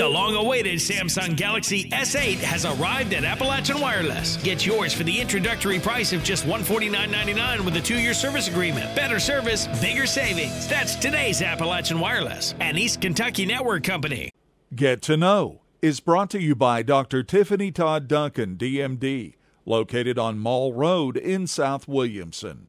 The long awaited Samsung Galaxy S8 has arrived at Appalachian Wireless. Get yours for the introductory price of just $149.99 with a two year service agreement. Better service, bigger savings. That's today's Appalachian Wireless, an East Kentucky network company. Get to Know is brought to you by Dr. Tiffany Todd Duncan, DMD, located on Mall Road in South Williamson.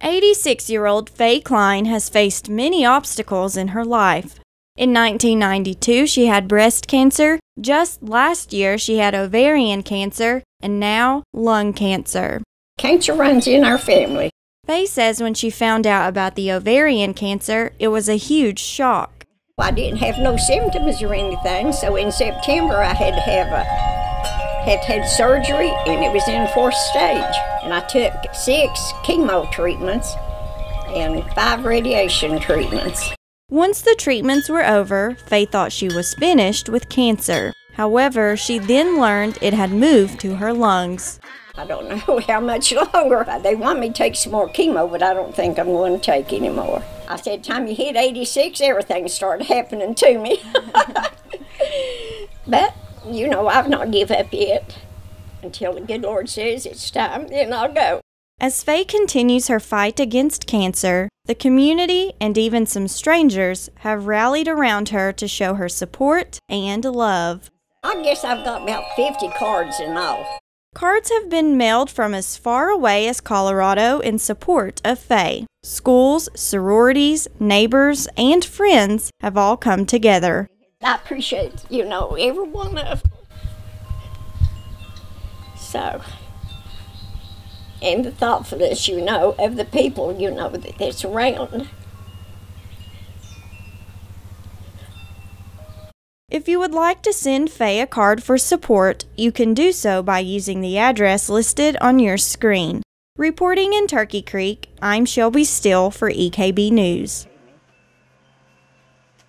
86 year old Faye Cline has faced many obstacles in her life. In 1992, she had breast cancer. Just last year, she had ovarian cancer, and now lung cancer. Cancer runs in our family. Faye says when she found out about the ovarian cancer, it was a huge shock. I didn't have no symptoms or anything, so in September I had to have a had had surgery and it was in fourth stage. And I took six chemo treatments and five radiation treatments. Once the treatments were over, Faye thought she was finished with cancer. However, she then learned it had moved to her lungs. I don't know how much longer. They want me to take some more chemo, but I don't think I'm going to take any more. I said, time you hit 86, everything started happening to me. but, you know, I've not give up yet. Until the good Lord says it's time, then I'll go. As Faye continues her fight against cancer, the community and even some strangers have rallied around her to show her support and love. I guess I've got about 50 cards in all. Cards have been mailed from as far away as Colorado in support of Faye. Schools, sororities, neighbors, and friends have all come together. I appreciate, you know, every one of them. So, and the thoughtfulness, you know, of the people, you know, that's around. If you would like to send Faye a card for support, you can do so by using the address listed on your screen. Reporting in Turkey Creek, I'm Shelby Still for EKB News.